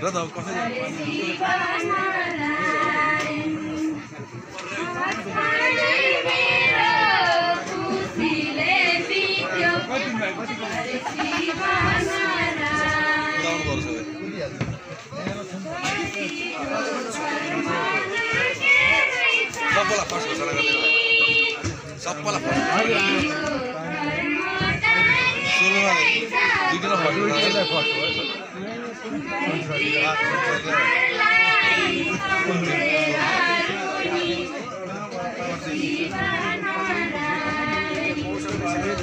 र त अब कसरी सबैलाई फर्स्ट घोषणा सबैलाई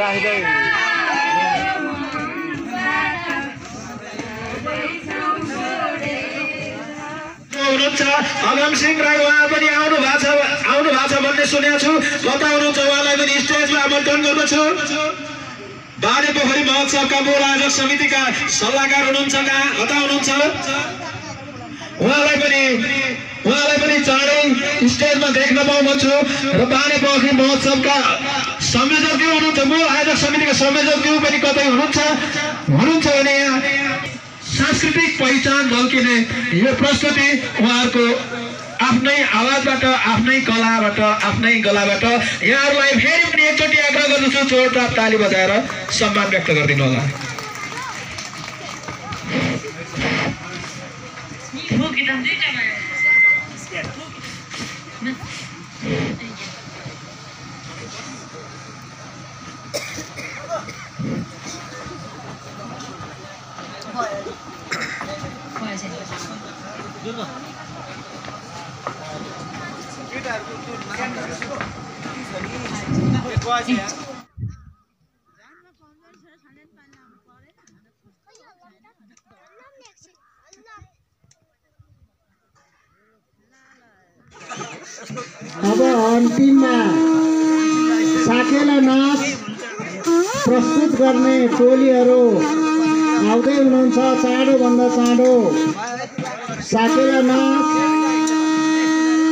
आएको हुनुहुन्छ अगम सिंह राई उहाँ पनि आउनु भएको छ आउनु भएको छ भन्ने सुनेको छु। कता हुनुहुन्छ उहाँलाई पनि स्टेजमा आमन्त्रण गर्दछु। बाँडे पोखरी महोत्सवका मूल आयोजक समितिका सल्लाहकार हुनुहुन्छ कहाँ? कता हुनुहुन्छ उहाँलाई पनि उहाँलाई पनि चाँडै स्टेजमा देख्न पाउँछु र बाँडे पोखरी महोत्सवका संयोजकज्यू हुनुहुन्छ मूल आयोजक समितिका संयोजकज्यू पनि कतै हुनुहुन्छ? हुनुहुन्छ भने यहाँ सांस्कृतिक पहिचान झल्किने यो प्रस्तुति उहाँहरूको आफ्नै आवाजबाट आफ्नै कलाबाट आफ्नै गलाबाट यहाँहरूलाई फेरि पनि एकचोटि आग्रह गर्दछु जोरदार ताली बजाएर सम्मान व्यक्त गरिदिनु होला। अब अन्तिममा साकेला नाच प्रस्तुत गर्ने टोलीहरू आउँदै हुनुहुन्छ चाँडोभन्दा चाँडो। साकेला नाच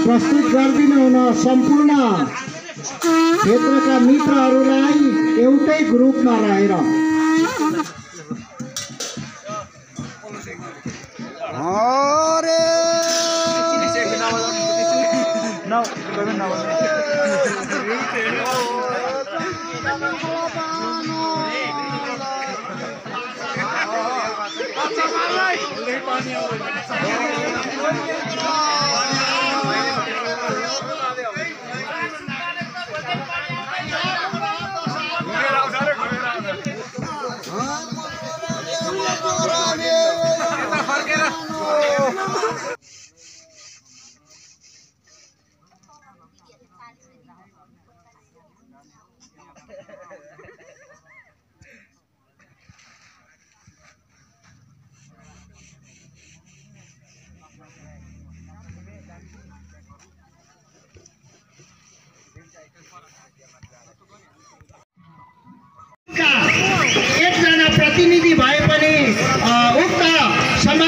प्रस्तुत गरिदिनु हुन सम्पूर्ण क्षेत्रका मित्रहरूलाई एउटै ग्रुपमा रहेर पानी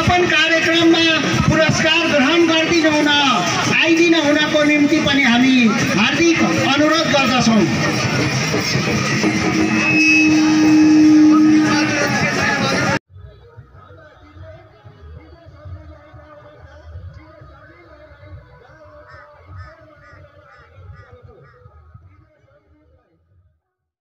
समापन कार्यक्रममा पुरस्कार ग्रहण गरिदिनु हुन आइदिन हुनको निम्ति पनि हामी हार्दिक अनुरोध गर्दछौँ।